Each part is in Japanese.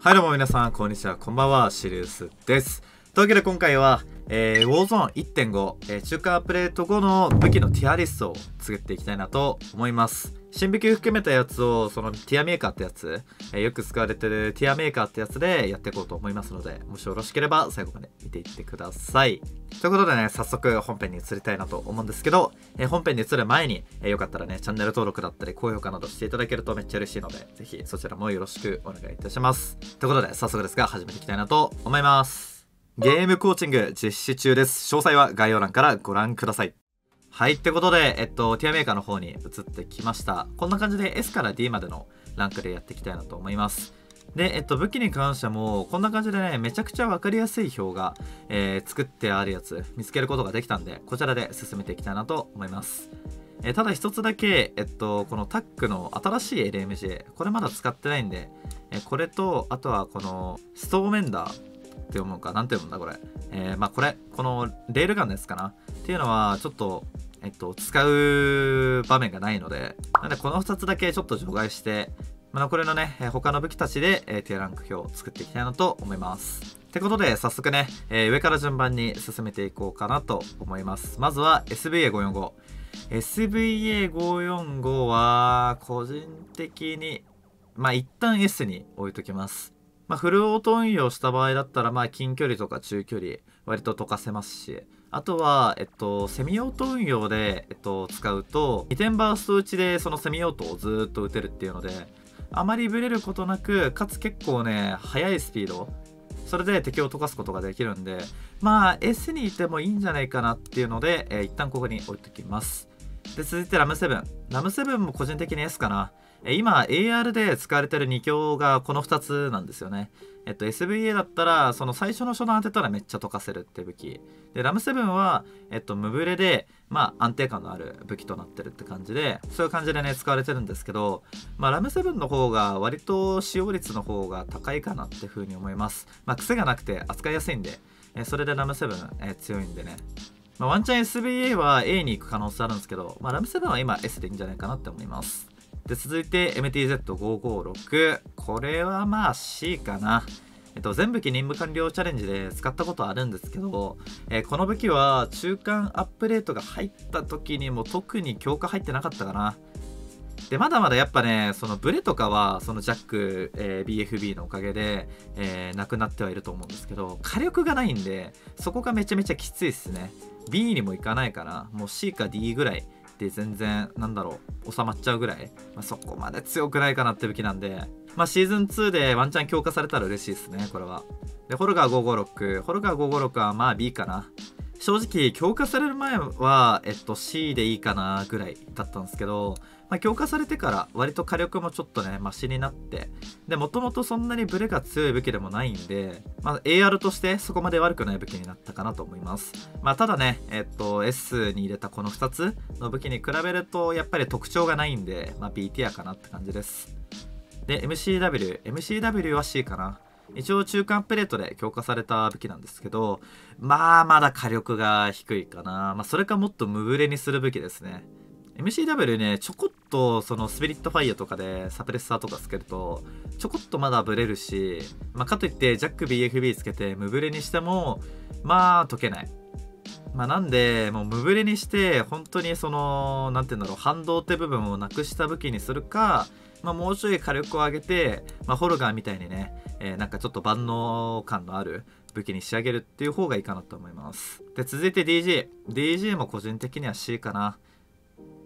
はいどうも皆さん、こんにちは。こんばんは、シリウスです。というわけで今回は、えー、ウォーゾーン1.5、えー、中華プレート後の武器のティアリストを作っていきたいなと思います。新武器含めたやつを、そのティアメーカーってやつ、え、よく使われてるティアメーカーってやつでやっていこうと思いますので、もしよろしければ最後まで見ていってください。ということでね、早速本編に移りたいなと思うんですけど、え、本編に移る前に、えー、よかったらね、チャンネル登録だったり、高評価などしていただけるとめっちゃ嬉しいので、ぜひそちらもよろしくお願いいたします。ということで、早速ですが、始めていきたいなと思います。ゲームコーチング実施中です。詳細は概要欄からご覧ください。はい、ってことで、えっと、ティアメーカーの方に移ってきました。こんな感じで S から D までのランクでやっていきたいなと思います。で、えっと、武器に関しても、こんな感じでね、めちゃくちゃ分かりやすい表が、えー、作ってあるやつ、見つけることができたんで、こちらで進めていきたいなと思います。えー、ただ一つだけ、えっと、このタックの新しい LMG、これまだ使ってないんで、えー、これと、あとはこのストーメンダー、って読むか、なんて読むんだこれ。えー、まあこれ、このレールガンですかなっていうのは、ちょっと、えっと、使う場面がないので、なんでこの2つだけちょっと除外して、まあ、残りのね、他の武器たちで、えー、ティアランク表を作っていきたいなと思います。ってことで、早速ね、えー、上から順番に進めていこうかなと思います。まずは SVA545。SVA545 は、個人的に、まあ一旦 S に置いときます。まあ、フルオート運用した場合だったら、まあ、近距離とか中距離、割と溶かせますし、あとは、えっと、セミオート運用で、えっと、使うと、2点バースト打ちでそのセミオートをずっと打てるっていうので、あまりブレることなく、かつ結構ね、速いスピード、それで敵を溶かすことができるんで、まあ、S にいてもいいんじゃないかなっていうので、えー、一旦ここに置いておきます。で、続いてラム7。ラム7も個人的に S かな。今 AR で使われてる2強がこの2つなんですよね。えっと SVA だったらその最初の初段当てたらめっちゃ溶かせるって武器。で、ラム7はえっと無ブレでまあ安定感のある武器となってるって感じで、そういう感じでね使われてるんですけど、まあラム7の方が割と使用率の方が高いかなっていう風に思います。まあ癖がなくて扱いやすいんで、えそれでラム7、え強いんでね。まあ、ワンチャン SVA は A に行く可能性あるんですけど、まあ、ラム7は今 S でいいんじゃないかなって思います。で、続いて MTZ556。これはまあ C かな。えっと、全武器任務完了チャレンジで使ったことあるんですけど、えー、この武器は中間アップデートが入った時にも特に強化入ってなかったかな。で、まだまだやっぱね、そのブレとかは、そのジャック、えー、BFB のおかげで、えー、なくなってはいると思うんですけど、火力がないんで、そこがめちゃめちゃきついっすね。B にもいかないから、もう C か D ぐらいって全然なんだろう収まっちゃうぐらい、まあ、そこまで強くないかなって武器なんでまあシーズン2でワンチャン強化されたら嬉しいですねこれは。でホルガー556ホルガー556はまあ B かな。正直強化される前は、えっと、C でいいかなぐらいだったんですけどまあ、強化されてから割と火力もちょっとねマシになってでもともとそんなにブレが強い武器でもないんで、まあ、AR としてそこまで悪くない武器になったかなと思います。まあただねえっと S に入れたこの2つの武器に比べるとやっぱり特徴がないんで、まあ、B ティアかなって感じです。で MCW MCW は C かな。一応中間プレートで強化された武器なんですけどまあまだ火力が低いかな、まあ、それかもっと無ブレにする武器ですね。MCW ね、ちょこっとそのスピリットファイアとかでサプレッサーとかつけると、ちょこっとまだブレるし、まあ、かといってジャック BFB つけて無ブレにしても、まあ解けない。まあ、なんで、もう無ブレにして、本当にその、なんて言うんだろう、反動って部分をなくした武器にするか、まあ、もうちょい火力を上げて、まあ、ホルガーみたいにね、えー、なんかちょっと万能感のある武器に仕上げるっていう方がいいかなと思います。で、続いて DG。DG も個人的には C かな。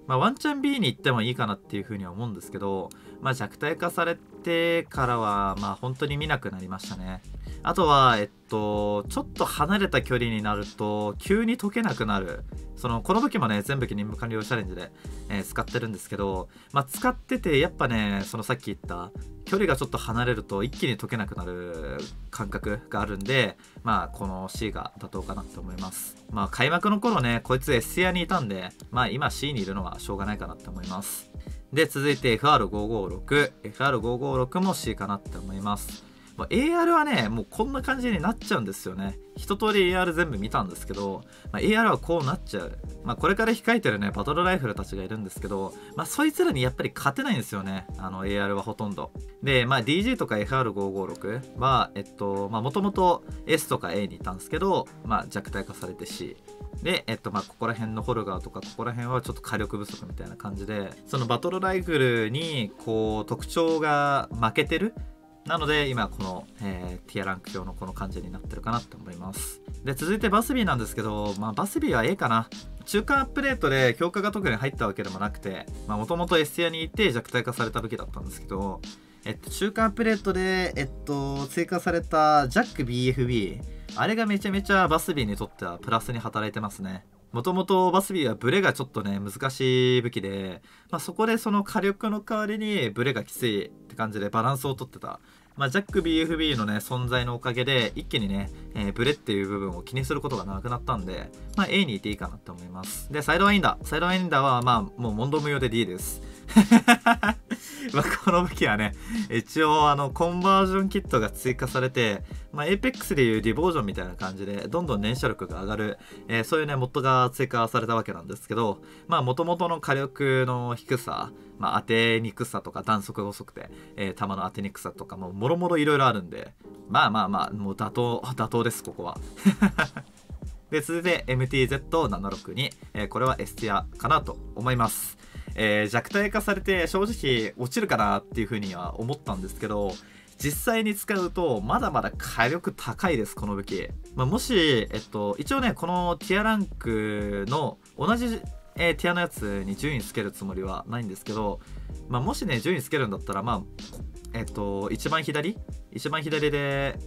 まあ、ワンチャン B に行ってもいいかなっていうふうには思うんですけど、まあ、弱体化されてからは、まあ、本当に見なくなりましたね。あとは、えっと、ちょっと離れた距離になると、急に解けなくなる。その、この武器もね、全武器任務完了チャレンジで、えー、使ってるんですけど、まあ、使ってて、やっぱね、そのさっき言った、距離がちょっと離れると一気に解けなくなる感覚があるんで、まあ、この C が妥当かなと思います。まあ、開幕の頃ね、こいつ S アにいたんで、まあ、今 C にいるのはしょうがないかなって思います。で、続いて FR556。FR556 も C かなって思います。AR はねもうこんな感じになっちゃうんですよね。一通り AR 全部見たんですけど、まあ、AR はこうなっちゃう、まあ、これから控えてるねバトルライフルたちがいるんですけど、まあ、そいつらにやっぱり勝てないんですよね。あの AR はほとんど。で、まあ、DG とか FR556 はえっとまあもともと S とか A にいたんですけど、まあ、弱体化されて C で、えっと、まあ、ここら辺のホルガーとか、ここら辺はちょっと火力不足みたいな感じで、そのバトルライフルに、こう、特徴が負けてるなので今この、えー、ティアランク表のこの感じになってるかなって思います。で続いてバスビーなんですけど、まあ、バスビーは A かな。中間アップデートで強化が特に入ったわけでもなくてもともと S ティアにいて弱体化された武器だったんですけどえっと、中間アップデートで、えっと、追加されたジャック BFB あれがめちゃめちゃバスビーにとってはプラスに働いてますね。もともとバスビーはブレがちょっとね難しい武器で、まあ、そこでその火力の代わりにブレがきついって感じでバランスをとってたまあ、ジャック BFB のね、存在のおかげで、一気にね、えー、ブレっていう部分を気にすることがなくなったんで、まあ、A にいていいかなって思います。で、サイドワインダー。サイドワインダーは、まあ、もう問答無用で D です。まあこの武器はね、一応あのコンバージョンキットが追加されて、まあ、Apex でいうディボージョンみたいな感じで、どんどん燃焼力が上がる、えー、そういうね、モッドが追加されたわけなんですけど、まあ元々の火力の低さ、まあ、当てにくさとか弾速が遅くて、えー、弾の当てにくさとかももろもろいろいろあるんで、まあまあまあ、もう妥当、妥当です、ここは。で、続いて MTZ762、えー、これは S ティアかなと思います。えー、弱体化されて正直落ちるかなっていうふうには思ったんですけど実際に使うとまだまだ火力高いですこの武器、まあ、もし、えっと、一応ねこのティアランクの同じ、えー、ティアのやつに順位つけるつもりはないんですけど、まあ、もしね順位つけるんだったらまあえっと一番左？一番左で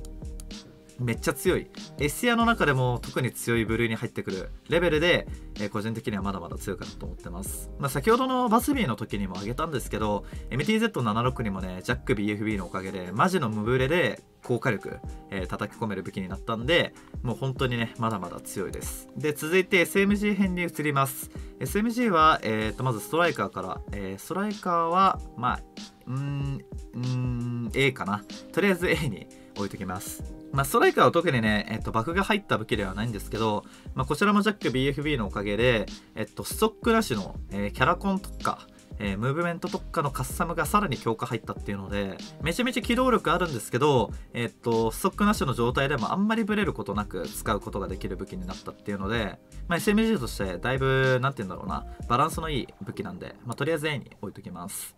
めっちゃ強い。S アの中でも特に強い部類に入ってくるレベルで、えー、個人的にはまだまだ強いかなと思ってます、まあ、先ほどのバスビーの時にも挙げたんですけど MTZ76 にもねジャック BFB のおかげでマジの無ブレで高火力、えー、叩き込める武器になったんでもう本当にねまだまだ強いです。で続いて SMG 編に移ります。SMG は、えー、とまずストライカーから、えー、ストライカーはまあうんうーん A かな。とりあえず A に置いときますまあ、ストライカーは特にね、えっと、バグが入った武器ではないんですけど、まあ、こちらもジャック BFB のおかげで、えっと、ストックなしの、えー、キャラコン特化、えー、ムーブメント特化のカッサムがさらに強化入ったっていうので、めちゃめちゃ機動力あるんですけど、えっと、ストックなしの状態でもあんまりブレることなく使うことができる武器になったっていうので、まあ、SMG としてだいぶ、なんて言うんだろうな、バランスのいい武器なんで、まあ、とりあえず A に置いときます。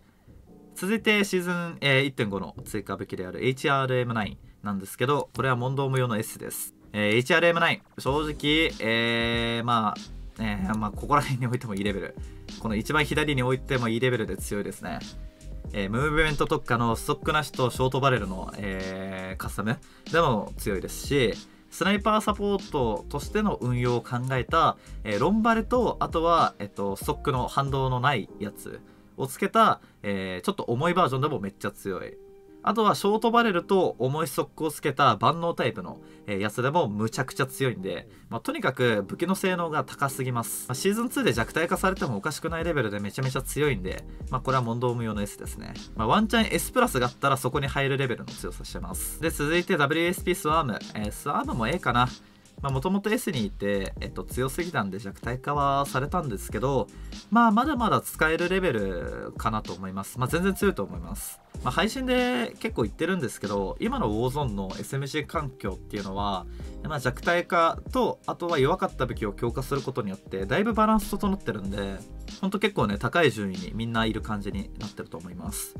続いてシーズン、1.5の追加武器である HRM9 なんですけど、これは問答無用の S です。えー、HRM9、正直、えー、まあ、えー、まあ、ここら辺に置いてもいいレベル。この一番左に置いてもいいレベルで強いですね。えー、ムーブメント特化のストックなしとショートバレルの、えー、カスタムでも強いですし、スナイパーサポートとしての運用を考えた、えー、ロンバレと、あとは、えっと、ストックの反動のないやつをつけた、えー、ちょっと重いバージョンでもめっちゃ強い。あとはショートバレルと重いストックをつけた万能タイプの、やつでもむちゃくちゃ強いんで、まあ、とにかく武器の性能が高すぎます、まあ、シーズン2で弱体化されてもおかしくないレベルでめちゃめちゃ強いんで、まあ、これは問答無用の S ですね、まワンチャン S プラスがあったらそこに入るレベルの強さしてます。で続いて WSP スワーム、えー、スワームも A かな。もともと S にいて、えっと、強すぎたんで弱体化はされたんですけど、まあ、まだまだ使えるレベルかなと思います。まあ、全然強いと思います。まあ、配信で結構言ってるんですけど、今の Warzone の SMG 環境っていうのは、まあ、弱体化と、あとは弱かった武器を強化することによって、だいぶバランス整ってるんで、ほんと結構ね、高い順位にみんないる感じになってると思います。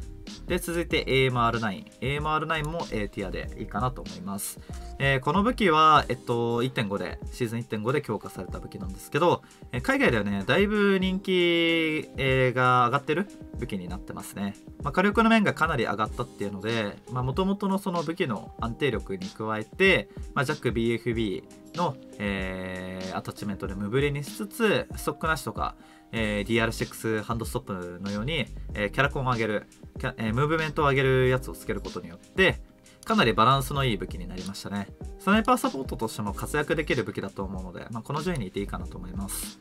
で、続いて AMR9。AMR9 も A ティアでいいかなと思います。えー、この武器は、えっと、1.5で、シーズン1.5で強化された武器なんですけど、え、海外ではね、だいぶ人気、え、が上がってる武器になってますね。まあ、火力の面がかなり上がったっていうので、もともとのその武器の安定力に加えて、まあ、ジャック BFB の、えー、アタッチメントで無ブレにしつつ、ストックなしとか、えー、DR6 ハンドストップのように、えー、キャラコンを上げる、えー、ムーブメントを上げるやつをつけることによって、かなりバランスのいい武器になりましたね。スナイパーサポートとしても活躍できる武器だと思うので、まあ、この順位にいていいかなと思います。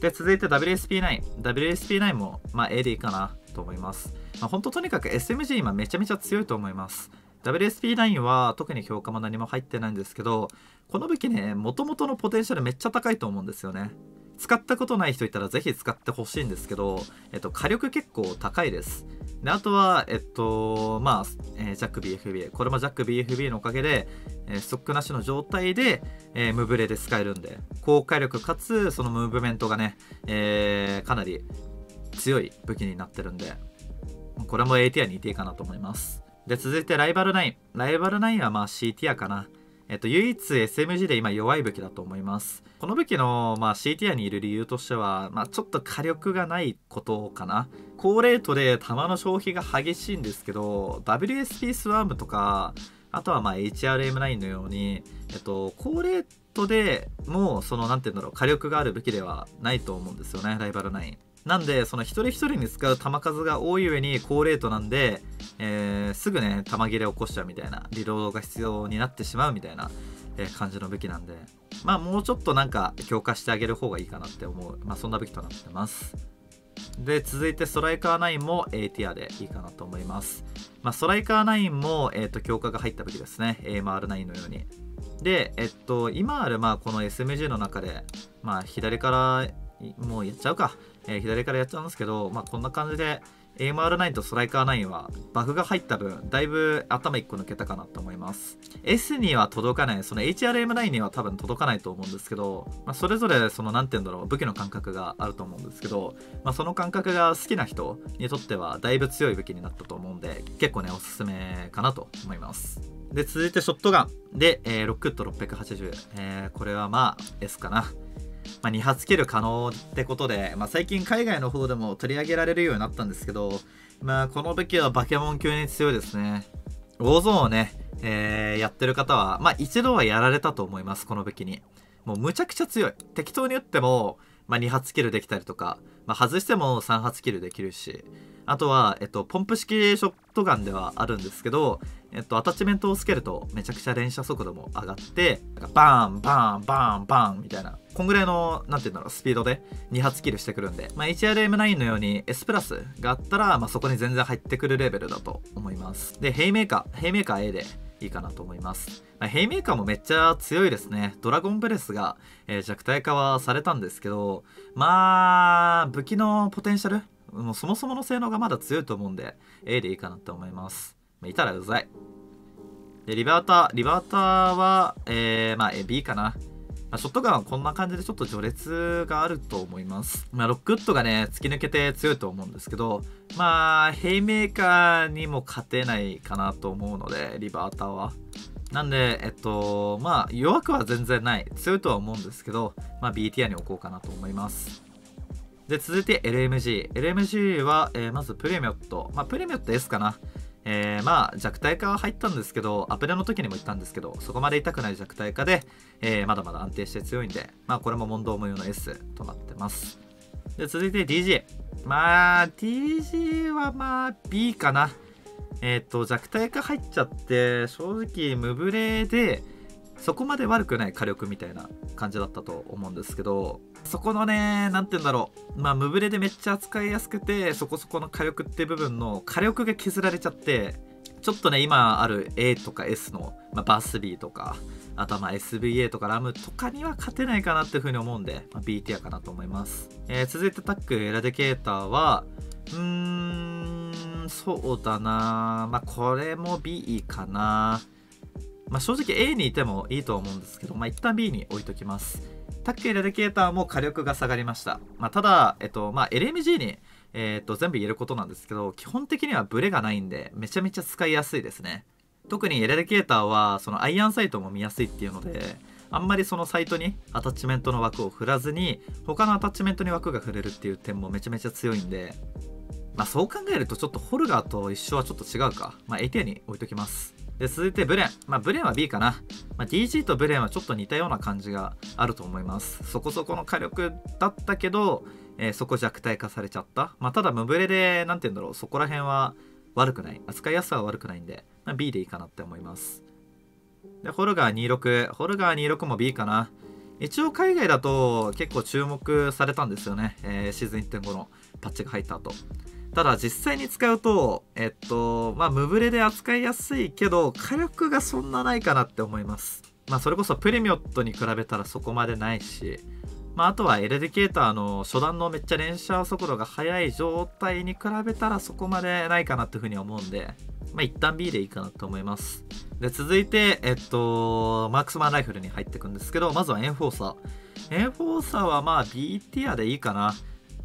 で、続いて WSP9。WSP9 も、まあ、A でいいかなと思います。まあ、本当とにかく SMG 今めちゃめちゃ強いと思います。WSP9 は特に評価も何も入ってないんですけどこの武器ねもともとのポテンシャルめっちゃ高いと思うんですよね使ったことない人いたらぜひ使ってほしいんですけど、えっと、火力結構高いですであとは、えっと、まあ、えー、ジャック BFB。これもジャック BFB のおかげで、えー、ストックなしの状態で、えー、ムブレで使えるんで、高火力かつ、そのムーブメントがね、えー、かなり強い武器になってるんで、これも A ティアにいていいかなと思います。で、続いてライバル9。ライバル9はまあ C ティアかな。えっと、唯一 SMG で今弱い武器だと思います。この武器の、まあ、C ティアにいる理由としては、まあ、ちょっと火力がないことかな。高レートで弾の消費が激しいんですけど、WSP スワームとか、あとはまあ HRM9 のように、えっと、高レートでもう、その、なんて言うんだろう、火力がある武器ではないと思うんですよね、ライバル9。なんで、その一人一人に使う弾数が多い上に高レートなんで、えー、すぐね、弾切れ起こしちゃうみたいな、リロードが必要になってしまうみたいな、えー、感じの武器なんで、まあもうちょっとなんか強化してあげる方がいいかなって思う、まあそんな武器となってます。で、続いてストライカー9も A ティアでいいかなと思います。まあ、ストライカー9も、え、ー、と、強化が入った武器ですね。AMR9 のように。で、えっと、今ある、まあ、この SMG の中で、まあ、左からもうやっちゃうか。えー、左からやっちゃうんですけど、まあ、こんな感じで AMR9 とストライカー9はバグが入った分、だいぶ頭1個抜けたかなと思います。S には届かない、その HRM9 には多分届かないと思うんですけど、まあ、それぞれその何て言うんだろう、武器の感覚があると思うんですけど、まあ、その感覚が好きな人にとってはだいぶ強い武器になったと思うんで、結構ね、おすすめかなと思います。で、続いてショットガンで、えー、ロックウッド680、えー、これはまあ S かな。まあ、2発キル可能ってことで、まあ、最近海外の方でも取り上げられるようになったんですけど、まあ、この武器はバケモン級に強いですね。ウォーゾーンをね、えー、やってる方は、まあ、一度はやられたと思います、この武器に。もうむちゃくちゃ強い。適当に撃っても、まあ、2発キルできたりとか、まあ、外しても3発キルできるし、あとは、えっと、ポンプ式ショットガンではあるんですけど、えっと、アタッチメントをつけるとめちゃくちゃ連射速度も上がって、バーン、バーン、バーン、バーンみたいな、こんぐらいの、なんて言うんだろう、スピードで2発キルしてくるんで、まあ、HRM9 のように S プラスがあったら、まあ、そこに全然入ってくるレベルだと思います。で、ヘイメーカー、ヘイメーカー A でいいかなと思います。まあ、ヘイメーカーもめっちゃ強いですね。ドラゴンブレスが、えー、弱体化はされたんですけど、まあ、武器のポテンシャル？もうそもそもの性能がまだ強いと思うんで A でいいかなと思います、まあ、いたらうざいでリバーターリバーターは、えー、まあ B かなまあ、ショットガンはこんな感じでちょっと序列があると思います。まあ、ロックウッドがね、突き抜けて強いと思うんですけど、まあ、ヘイメーカーにも勝てないかなと思うので、リバーターは。なんで、えっと、まあ、弱くは全然ない。強いとは思うんですけど、まあ、B ティアに置こうかなと思います。で、続いて LMG。LMG は、えー、まずプレミョット。まあ、プレミョット S かな。えー、まあ、弱体化は入ったんですけど、アプレの時にも言ったんですけど、そこまで痛くない弱体化で、えー、まだまだ安定して強いんで、まあ、これも問答無用の S となってます。で、続いて DJ。まあ、DJ はまあ、B かな。えっ、と、弱体化入っちゃって、正直、無ブレで、そこまで悪くない火力みたいな感じだったと思うんですけど、そこのね、なんて言うんだろう。まあ、無ブレでめっちゃ扱いやすくて、そこそこの火力って部分の火力が削られちゃって、ちょっとね、今ある A とか S の、まあ、バスビーとか、あとはまあ SVA とかラムとかには勝てないかなっていうふうに思うんで、まあ、B ティアかなと思います。えー、続いてタックエラディケーターは、うーん、そうだなまあこれも B かなまあ正直 A にいてもいいと思うんですけど、まあ一旦 B に置いときます。タックエレデケーターも火力が下がりました。まあ、ただ、えっと、まあ、LMG に、えー、っと、全部言えることなんですけど、基本的にはブレがないんで、めちゃめちゃ使いやすいですね。特にエレデケーターは、そのアイアンサイトも見やすいっていうので、あんまりそのサイトにアタッチメントの枠を振らずに、他のアタッチメントに枠が振れるっていう点もめちゃめちゃ強いんで、まあそう考えるとちょっとホルガーと一緒はちょっと違うか。まあ ATA に置いときます。で、続いてブレン。まあ、ブレンは B かな。まあ、DG とブレンはちょっと似たような感じがあると思います。そこそこの火力だったけど、えー、そこ弱体化されちゃった。まあ、ただ、無ブレで、なんて言うんだろう、そこら辺は悪くない。扱いやすさは悪くないんで、まあ、B でいいかなって思います。で、ホルガー26。ホルガー26も B かな。一応海外だと結構注目されたんですよね。えー、シーズン1.5のパッチが入った後。ただ実際に使うとえっとまあ無ブレで扱いやすいけど火力がそんなないかなって思いますまあそれこそプレミオットに比べたらそこまでないしまあ、あとはエレディケーターの初段のめっちゃ連射速度が速い状態に比べたらそこまでないかなっていうふうに思うんで、まあ、一旦 B でいいかなと思います。で、続いて、えっと、 marksman rifle に入っていくんですけど、まずはエンフォーサー。エンフォーサーはまあ B ティアでいいかな。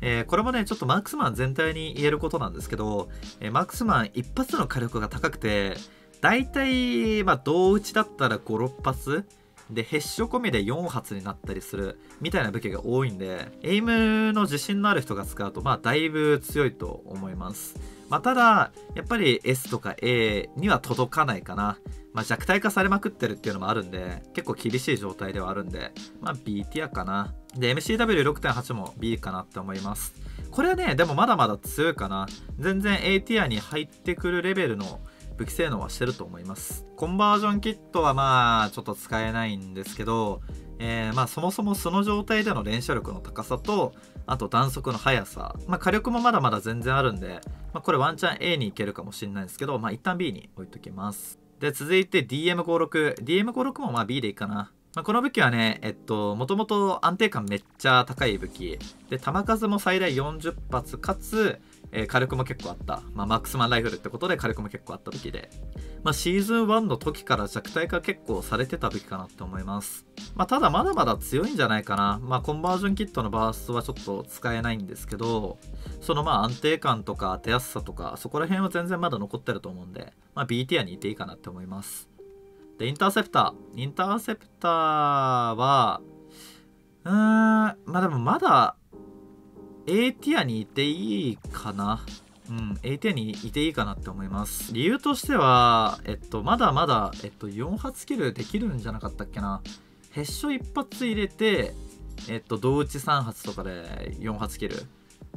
えー、これもね、ちょっと marksman 全体に言えることなんですけど、えー、 marksman 一発の火力が高くて、大体、まあ、胴撃ちだったら5、6発で、ヘッショ込みで4発になったりするみたいな武器が多いんで、 aim の自信のある人が使うと、まあ、だいぶ強いと思います。まあ、ただ、やっぱり S とか A には届かないかな。まあ、弱体化されまくってるっていうのもあるんで、結構厳しい状態ではあるんで、まあ、B ティアかな。で、MCW6.8 も B かなって思います。これはね、でもまだまだ強いかな。全然 A ティアに入ってくるレベルの武器性能はしてると思います。コンバージョンキットはまあちょっと使えないんですけど、えー、まあそもそもその状態での連射力の高さとあと弾速の速さ、まあ、火力もまだまだ全然あるんで、まあ、これワンチャン A に行けるかもしれないんですけど、まあ、一旦 B に置いときます。で続いて DM56 DM56 もまあ B でいいかな。まあ、この武器はね、えっと、もともと安定感めっちゃ高い武器。で、弾数も最大40発、かつ、えー、火力も結構あった。まあ、マックスマンライフルってことで火力も結構あった武器で。まあ、シーズン1の時から弱体化結構されてた武器かなって思います。まあ、ただまだまだ強いんじゃないかな。まあ、コンバージョンキットのバーストはちょっと使えないんですけど、そのまあ安定感とか手厚さとか、そこら辺は全然まだ残ってると思うんで、まあ、B ティアにいていいかなって思います。で、インターセプター。インターセプターは、うーん、まあでもまだ A ティアにいていいかな。うん、A ティアにいていいかなって思います。理由としては、えっと、まだまだ、えっと、4発キルできるんじゃなかったっけな。ヘッショ1発入れて、えっと、同打ち3発とかで4発キル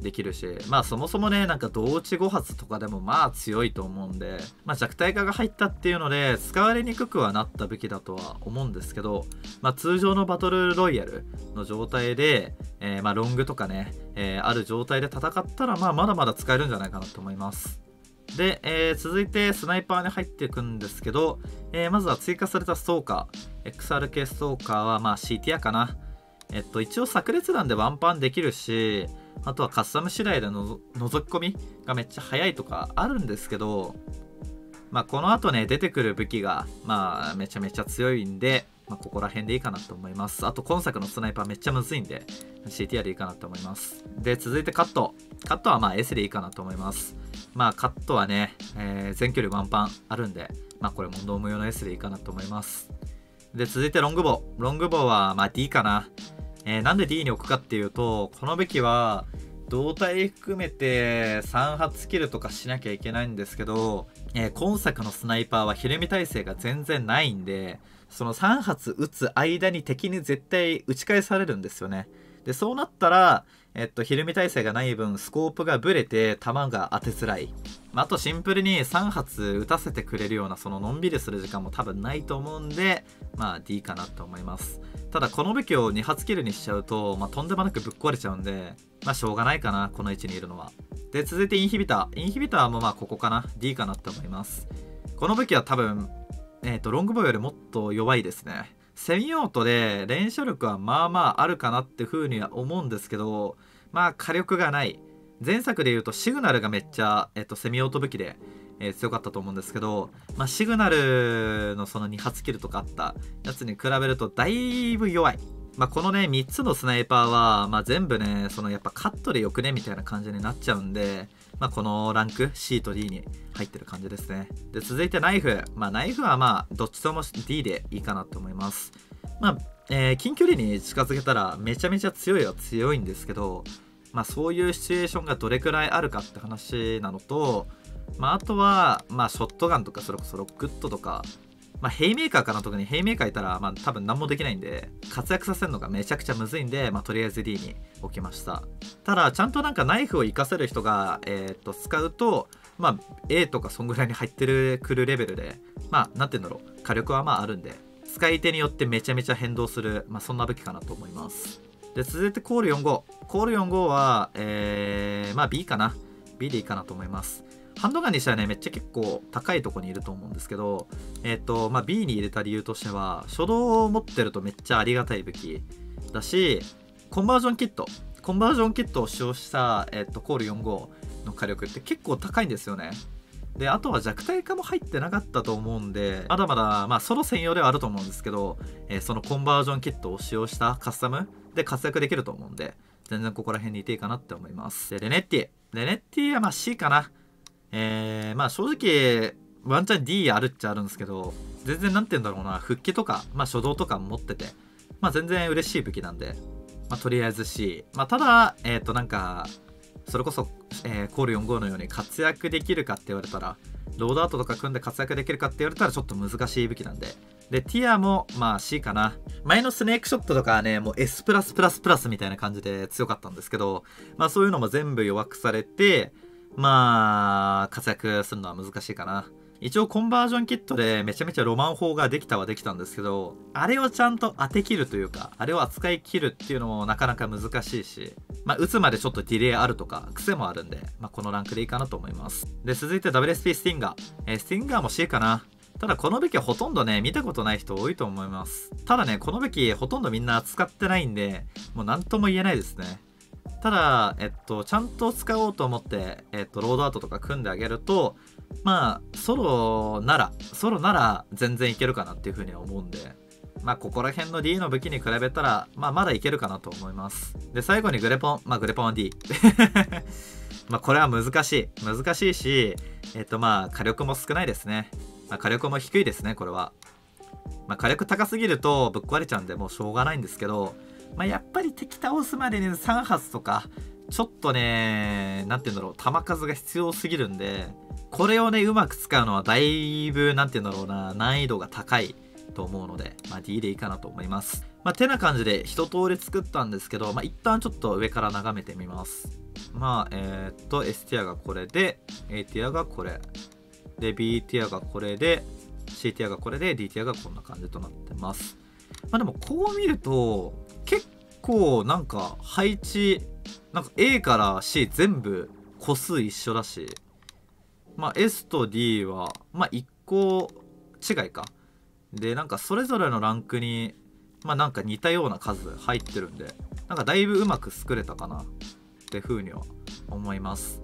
できるし、まあそもそもね、なんか同打ち5発とかでもまあ強いと思うんで、まあ弱体化が入ったっていうので、使われにくくはなった武器だとは思うんですけど、まあ通常のバトルロイヤルの状態で、えー、まあロングとかね、えー、ある状態で戦ったら、まあまだまだ使えるんじゃないかなと思います。で、えー、続いてスナイパーに入っていくんですけど、えー、まずは追加されたストーカー。XRK ストーカーはまあ C ティアかな。えっと、一応炸裂弾でワンパンできるし、あとはカスタム次第での覗き込みがめっちゃ早いとかあるんですけど、まあ、この後ね、出てくる武器が、まあ、めちゃめちゃ強いんで、まあ、ここら辺でいいかなと思います。あと、今作のスナイパーめっちゃむずいんで、CTR でいいかなと思います。で、続いてカット。カットはまあ S でいいかなと思います。まあ、カットはね、えー、全距離ワンパンあるんで、まあ、これ問答無用の S でいいかなと思います。で、続いてロングボウ。ロングボウはまあ D かな。えー、なんで D に置くかっていうと、この武器は、胴体含めて3発キルとかしなきゃいけないんですけど、えー、今作のスナイパーはひるみ耐性が全然ないんで、その3発撃つ間に敵に絶対撃ち返されるんですよね。で、そうなったら、えっと、ひるみ耐性がない分、スコープがブレて、弾が当てづらい。まあ、とシンプルに3発撃たせてくれるような、そののんびりする時間も多分ないと思うんで、まあ D かなと思います。ただ、この武器を2発キルにしちゃうと、まあ、とんでもなくぶっ壊れちゃうんで、まあ、しょうがないかな、この位置にいるのは。で、続いてインヒビター。インヒビターもまあ、ここかな。D かなって思います。この武器は多分、えっ、ー、と、ロングボウよりもっと弱いですね。セミオートで連射力はまあまああるかなって風には思うんですけど、まあ火力がない。前作で言うとシグナルがめっちゃ、えっと、セミオート武器で、えー、強かったと思うんですけど、まあ、シグナルのその2発キルとかあったやつに比べるとだいぶ弱い。まあ、このね、3つのスナイパーは、まあ、全部ね、そのやっぱカットでよくねみたいな感じになっちゃうんで、まあ、このランク C と D に入ってる感じですね。で、続いてナイフ。まあ、ナイフはまあ、どっちとも D でいいかなと思います。まあ、え、近距離に近づけたらめちゃめちゃ強いは強いんですけど、まあ、そういうシチュエーションがどれくらいあるかって話なのと、まあ、あとは、まあ、ショットガンとかそれこそロックットとかまあ、ヘイメーカーかな特にヘイメーカーいたら、まあ、多分何もできないんで、活躍させるのがめちゃくちゃむずいんで、まあ、とりあえず D に置きました。ただ、ちゃんとなんかナイフを活かせる人が、えー、っと、使うと、まあ、A とかそんぐらいに入ってる、くるレベルで、まあ、なんて言うんだろう、火力はまああるんで、使い手によってめちゃめちゃ変動する、まあ、そんな武器かなと思います。で、続いてコール45。コール45は、えー、まあ B かな。B でいいかなと思いますハンドガンにしてはねめっちゃ結構高いとこにいると思うんですけどえっ、とまあ B に入れた理由としては初動を持ってるとめっちゃありがたい武器だしコンバージョンキットコンバージョンキットを使用した、えっ、とコール45の火力って結構高いんですよねであとは弱体化も入ってなかったと思うんでまだまだまあソロ専用ではあると思うんですけど、えー、そのコンバージョンキットを使用したカスタムで活躍できると思うんで全然ここら辺にいていいかなって思います。でレネッティ。レネッティはまあ C かな。えー、まあ正直ワンチャン D あるっちゃあるんですけど全然何て言うんだろうな。復帰とか、まあ、初動とか持っててまあ全然嬉しい武器なんで、まあ、とりあえず C まあただえっ、ー、となんかそれこそ、えー、コール45のように活躍できるかって言われたらロードアウトとか組んで活躍できるかって言われたらちょっと難しい武器なんでで、ティアも、まあ C かな。前のスネークショットとかはね、もう S みたいな感じで強かったんですけど、まあそういうのも全部弱くされて、まあ、活躍するのは難しいかな。一応コンバージョンキットでめちゃめちゃロマン砲ができたはできたんですけど、あれをちゃんと当てきるというか、あれを扱い切るっていうのもなかなか難しいし、まあ、打つまでちょっとディレイあるとか、癖もあるんで、まあ、このランクでいいかなと思います。で、続いて WSP スティンガー。えー、スティンガーも C かな。ただこの武器はほとんどね、見たことない人多いと思います。ただね、この武器ほとんどみんな使ってないんで、もう何とも言えないですね。ただ、えっと、ちゃんと使おうと思って、えっと、ロードアウトとか組んであげると、まあ、ソロなら、ソロなら全然いけるかなっていうふうには思うんで、まあ、ここら辺の D の武器に比べたら、まあ、まだいけるかなと思います。で、最後にグレポン。まあ、グレポンは D。まあ、これは難しい。難しいし、えっと、まあ、火力も少ないですね。まあ、火力も低いですね、これは。まあ、火力高すぎるとぶっ壊れちゃうんで、もうしょうがないんですけど、まあ、やっぱり敵倒すまでに3発とか、ちょっとね、なんて言うんだろう、弾数が必要すぎるんで、これをね、うまく使うのはだいぶ、なんて言うんだろうな、難易度が高いと思うので、まあ、D でいいかなと思います。まあ、てな感じで一通り作ったんですけど、まあ、一旦ちょっと上から眺めてみます。まあ、えー、っと、S ティアがこれで、A ティアがこれ。で、B ティアがこれで、C ティアがこれで、D ティアがこんな感じとなってます。まあでもこう見ると、構なんか配置なんか A から C 全部個数一緒だしまあ S と D はまあ1個違いか。でなんかそれぞれのランクにまあなんか似たような数入ってるんでなんかだいぶうまく作れたかなってふうには思います。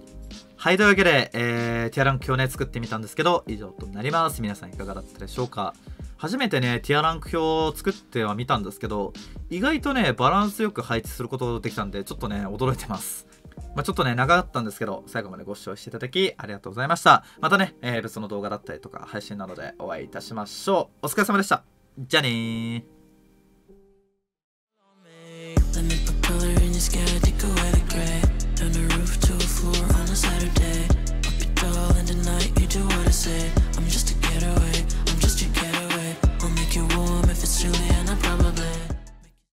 はいというわけで、えー、ティアランク表ね作ってみたんですけど以上となります。皆さんいかがだったでしょうか？初めてね、ティアランク表を作ってはみたんですけど、意外とね、バランスよく配置することができたんで、ちょっとね、驚いてます。まあ、ちょっとね、長かったんですけど、最後までご視聴していただきありがとうございました。またね、えー、別の動画だったりとか配信などでお会いいたしましょう。お疲れ様でした。じゃあねー。I'm just a getaway naturally